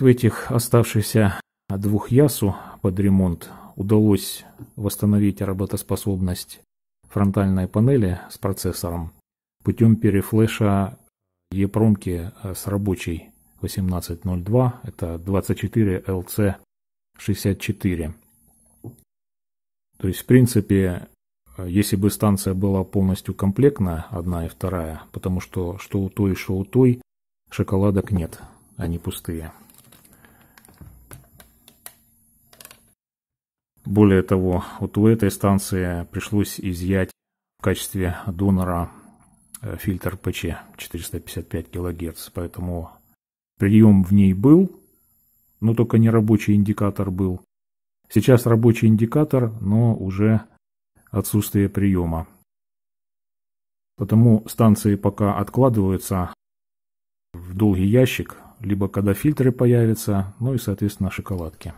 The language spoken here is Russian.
В этих оставшихся двух ЯСУ под ремонт удалось восстановить работоспособность фронтальной панели с процессором путем перефлеша EEPROM с рабочей 1802, это 24 LC64. То есть, в принципе, если бы станция была полностью комплектна, одна и вторая, потому что что у той, что у той, шоколадок нет, они пустые. Более того, вот у этой станции пришлось изъять в качестве донора э, фильтр ПЧ 455 кГц, поэтому прием в ней был, но только не рабочий индикатор был. Сейчас рабочий индикатор, но уже отсутствие приема. Потому станции пока откладываются в долгий ящик, либо когда фильтры появятся, ну и, соответственно, шоколадки.